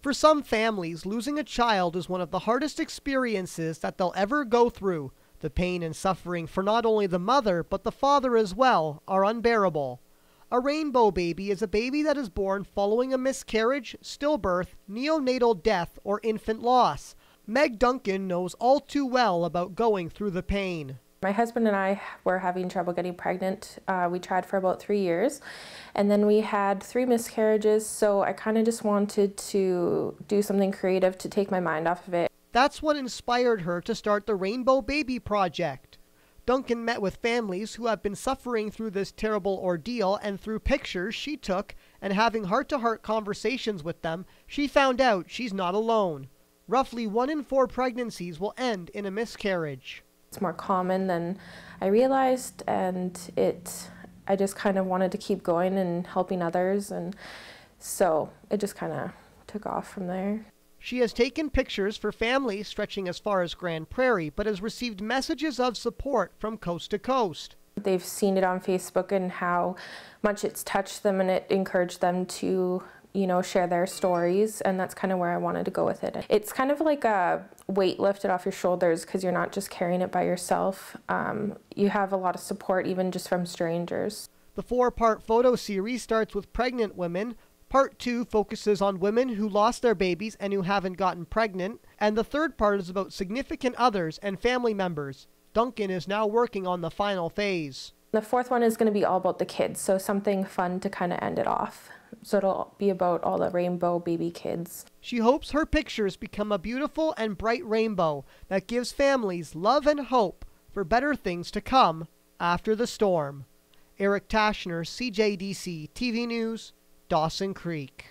For some families, losing a child is one of the hardest experiences that they'll ever go through. The pain and suffering for not only the mother, but the father as well, are unbearable. A rainbow baby is a baby that is born following a miscarriage, stillbirth, neonatal death, or infant loss. Meg Duncan knows all too well about going through the pain. My husband and I were having trouble getting pregnant. Uh, we tried for about three years, and then we had three miscarriages, so I kind of just wanted to do something creative to take my mind off of it. That's what inspired her to start the Rainbow Baby Project. Duncan met with families who have been suffering through this terrible ordeal, and through pictures she took and having heart to heart conversations with them, she found out she's not alone. Roughly one in four pregnancies will end in a miscarriage. It's more common than I realized, and it I just kind of wanted to keep going and helping others, and so it just kind of took off from there. She has taken pictures for families stretching as far as Grande Prairie, but has received messages of support from coast to coast. They've seen it on Facebook and how much it's touched them and it encouraged them to, you know, share their stories. And that's kind of where I wanted to go with it. It's kind of like a weight lifted off your shoulders because you're not just carrying it by yourself. Um, you have a lot of support, even just from strangers. The four part photo series starts with pregnant women, Part 2 focuses on women who lost their babies and who haven't gotten pregnant, and the third part is about significant others and family members. Duncan is now working on the final phase. The fourth one is going to be all about the kids, so something fun to kind of end it off. So it'll be about all the rainbow baby kids. She hopes her pictures become a beautiful and bright rainbow that gives families love and hope for better things to come after the storm. Eric Tashner, CJDC TV News, Dawson Creek.